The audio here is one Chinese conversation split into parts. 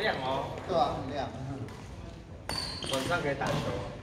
亮哦，是啊，很亮。晚上可以打球啊。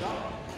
Stop.